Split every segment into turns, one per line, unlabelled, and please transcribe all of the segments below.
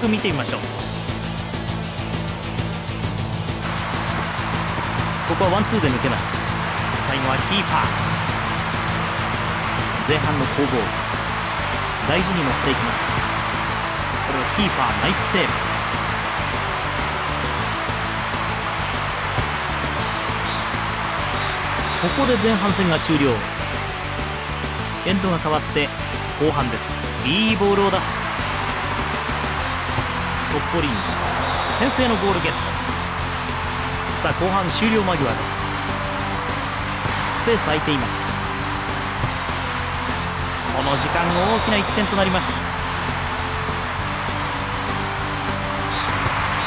速見てみましょう。ここはワンツーで抜けます。最後はキーパー。前半の攻防。大事に持っていきます。これはキーパーナイスセーブ。ここで前半戦が終了。エンドが変わって後半です。いいボールを出す。トッポリン先制のゴールゲット。さあ後半終了間際です。スペース空いています。この時間大きな1点となります。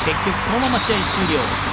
結局そのまま試合終了。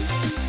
you